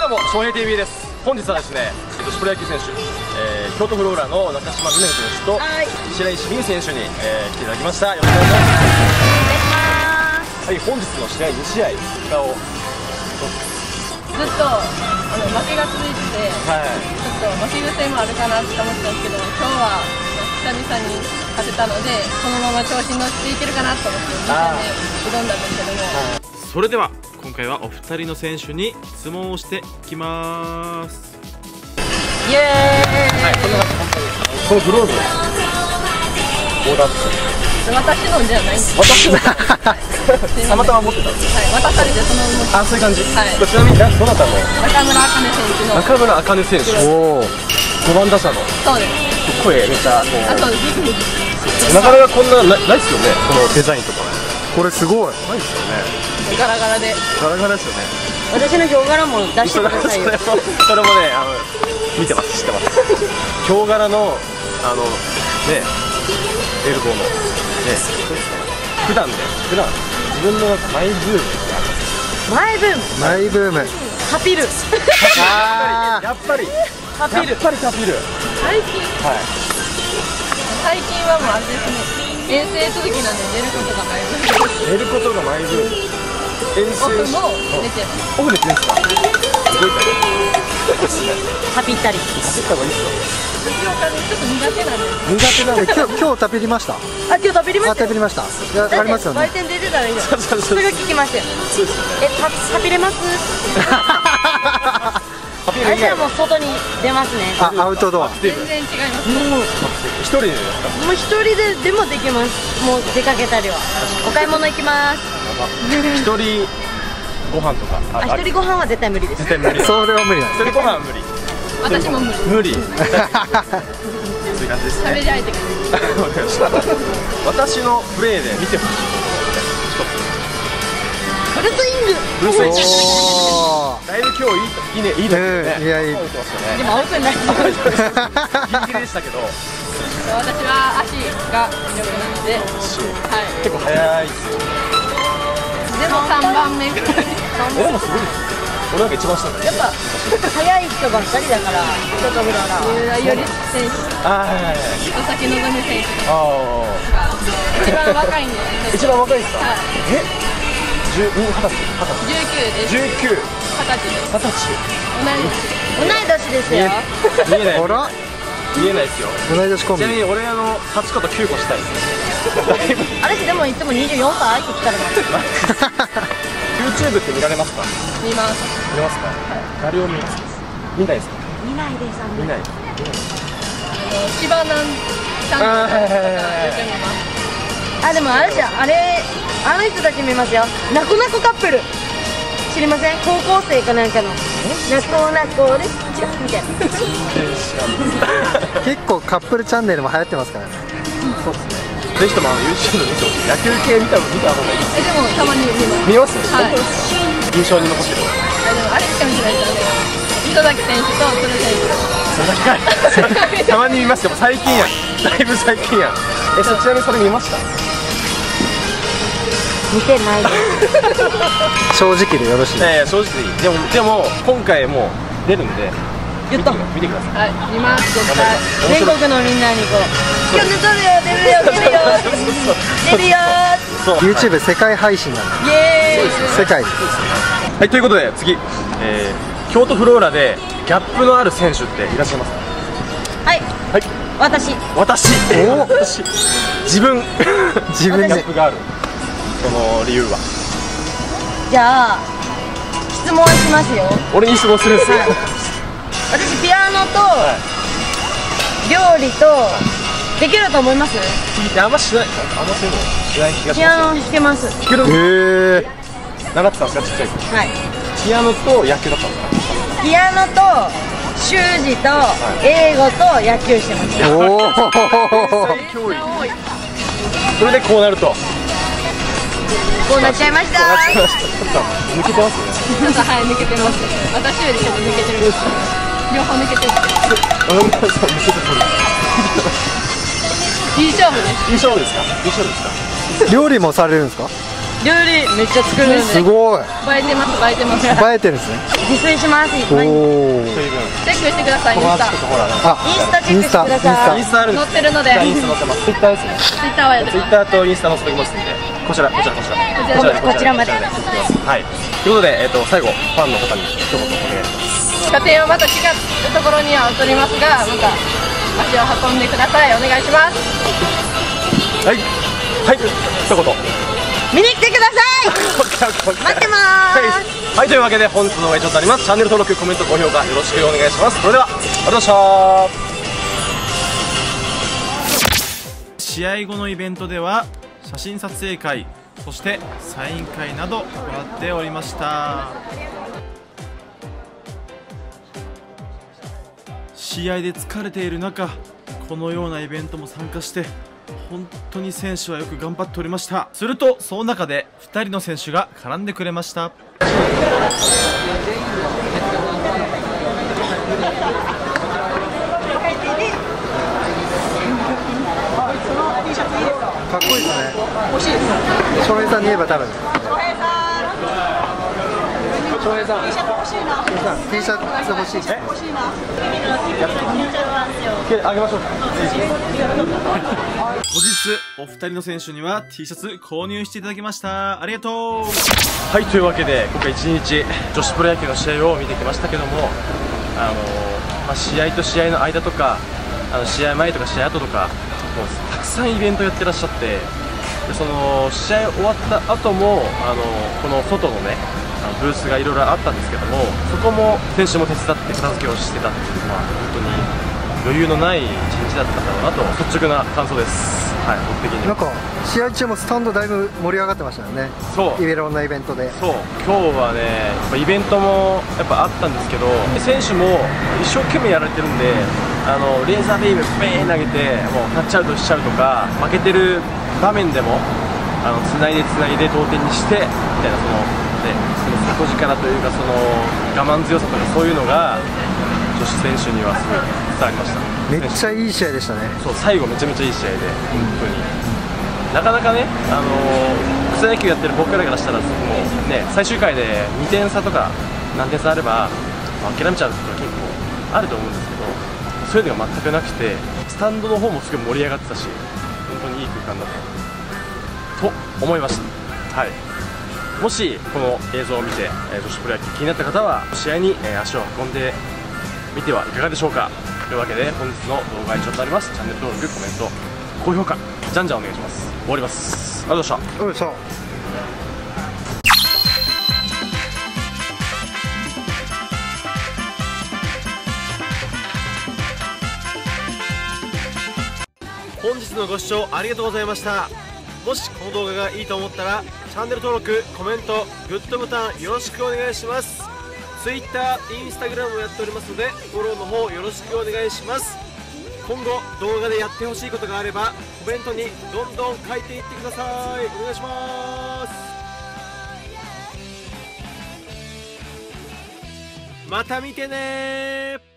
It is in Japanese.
はいどうも翔平 TV です。本日はですね女子プロ野球選手、えー、京都フローラの中島美奈選手とはい。白石美優選手に、えー来ていただきました。よろしくお願いします。はい本日の試合2試合結果を。ずっとあの負けが続いててはい。ちょっと負け癖もあるかなって思ってたんですけど今日は久々に勝てたのでこのまま調子に乗っていけるかなと思って2あ戦目挑んだんですけどもそれでは今回はお二人の選手に質問をしていきます。イエーイ。はいこんなこのグローブ。オーダーです私のじゃないんです。私の。たまたま持ってた。んですはい、渡されてそのまま。あそういう感じ、はい。ちなみになどなたの？中村茜選手の。中村茜選手。おお5番打者の。そうです。声めっちゃもあう。とビクビクなかなかこんななないっすよねこのデザインとかこれすごい。ないっすよねガラガラで。ガラガラですよね。私のヒョウ柄も出してくださいよ。それもそれもねあの見てます知ってます。ヒョウ柄のあのねエルボーのね普段ね普段自分のマイブームってあるんです？よマイブーム。マイブーム。タピル。あやっぱりタピル。やっぱりタピル。最近。はい。最近はもうあれですね遠征続きなんで寝ることが寝ることがマイブーム遠オフも寝てますオフで寝る。んですかすごいからね。ったり走った方がいいっすよ私はちょっと苦手なんです。苦手なんでえ今日今日食べりました。あ今日食べれまあしたよ食べりました。ありますよね売店出てたらいいのそれが聞きました。よ えた食べれます？タピル以外もう外に出ますね。あアウトドア。全然違います一人でですかもう一人ででもできます。もう出かけたりは。お買い物行きます。一人ご飯とか。あ一人ご飯は絶対無理です。絶対無理。それは無理一人ご飯は無理。私も無理。無理。そういう感じですね。食べりゃいって感じわかりました私のプレーで見てほしい。フルスイング。ブルースイングおだいぶ今日いいいいねいいですよねうんいやいいねでもアウトになってますギリでしたけど私は足が良くなので、はい、結構早いですよでも3番目ぐらいえでもすごいですよ俺なんか一番下だねやっぱ早い人ばっかりだから。人とぐらら三浦選手あーはい。はいはい佐々木希選手あ一番若いんであ一番若いですか？はい。え？十二二十歳19です十九20歳。二十歳。同い同い年ですよ見えない見えないですよ同い年コンビちなみに俺あの8個と9個したいあれでもいつも24歳。って聞かれます YouTube って見られますか見ます見ますか誰を見ます見ないですか見ないです見ない千葉なんちゃんとかよく見ますあでもあれじゃん。あれあの人たち見ますよ。なこなこカップル。知りません？高校生かなんかの。なこなこです。みたいな。結構カップルチャンネルも流行ってますからね。そうですね。ぜひともあの YouTube 見てほしい野球系見た見た方がいい。ですえでもたまに見ます。見ます？はい。印象に残ってる。あでもあれしか見てないですよね磯崎選手と鶴選手たまに見ますよ。最近や。んだいぶ最近や。んえそちなみにそれ見ました？見てないです。正直でよろしいいやいや正直でいい。でもでも今回もう出るんで言った見てください。はい見ます。絶対全国のみんなにこう。今日出るよ出るよ出るよ。出るよ そう。YouTube 世界配信なんだイエーイ。世界はいということで次、えー、京都フローラでギャップのある選手っていらっしゃいますか？はい。はい。私。私。お。私。自分。自分でギャップがあるその理由は？じゃあ質問しますよ。俺に質問するんですよ、私ピアノとは料理とできると思います？いやあんましない。あんましない。気がしピアノます。弾けます。弾ける。へえ習ってたんですかちっちゃい頃？はい。ピアノと野球だったんですかピアノと習字と英語と野球してます。おお教育それでこうなるとこうなっちゃいました。抜けてます。ねはい抜けてます。私よりちょっと抜けてるんです。両方抜けてる。小野村さん抜けてこいい勝負ですれいい勝負ですか？いい勝負ですか？料理もされるんですか？料理めっちゃ作るんで。すごい。映えてます映えてます。映えてるんですね。自炊します。おおチェックしてくださいインスタ。インスタチェックしてください。インスタ。ある載ってるので。インスタ載ってます。ツイッターですね。ツイッターはやってます。ツイッターとインスタ載せておきますんで。こちらこちらこちら。こちらまで。こちらはい。ということで、えっと最後ファンの方に一言お願いします。家庭はまた違うところには劣りますがまた足を運んでください。お願いします。はい。はい。一言見に来てください。待ってまーす。はい、というわけで本日の動画は以上となります。チャンネル登録コメント高評価よろしくお願いします。それではありがとうございました。試合後のイベントでは写真撮影会そしてサイン会など行っておりました。試合で疲れている中このようなイベントも参加して本当に選手はよく頑張っておりました。するとその中で2人の選手が絡んでくれました。かっこいいですね。翔平さんに言えば多分。翔平さん T シャツ欲しいな T シャツ欲しいあげましょう後日お二人の選手には T シャツ購入していただきました。ありがとう。はいというわけで今回一日女子プロ野球の試合を見てきましたけどもあの、まあ、試合と試合の間とかあの試合前とか試合後とかもうたくさんイベントやってらっしゃってでその試合終わった後もあのこの外のねブースがいろいろあったんですけどもそこも選手も手伝って片付けをしてたっていうのは本当に余裕のない一日だったんだろうなと率直な感想です。はい僕的には。なんか試合中もスタンドだいぶ盛り上がってましたよね。そう。いろんなイベントで。そう。今日はねイベントもやっぱあったんですけど選手も一生懸命やられてるんであのレーザービームベーン投げてもうタッチアウトしちゃうとか負けてる場面でもあの繋いで繋いで同点にしてみたいなその,、ね、底力というかその我慢強さとかそういうのが女子選手にはすごい伝わりましためっちゃいい試合でしたね。そう最後めちゃめちゃいい試合で本当に。なかなかね、あのー草野球やってる僕らからしたらもうね最終回で2点差とか何点差あれば、まあ諦めちゃうことが結構あると思うんですけどそういうのが全くなくてスタンドの方もすごい盛り上がってたし本当にいい空間だったと思いました。はいもしこの映像を見て、えー女子プロ野球気になった方は試合に、えー足を運んで見てはいかがでしょうか。というわけで本日の動画は以上となります。チャンネル登録コメント高評価じゃんじゃんお願いします。終わります。ありがとうございました。よいしょ本日のご視聴ありがとうございました。もしこの動画がいいと思ったらチャンネル登録コメントグッドボタンよろしくお願いします。Twitter、Instagram もやっておりますのでフォローの方よろしくお願いします。今後動画でやってほしいことがあればコメントにどんどん書いていってください。お願いします。また見てね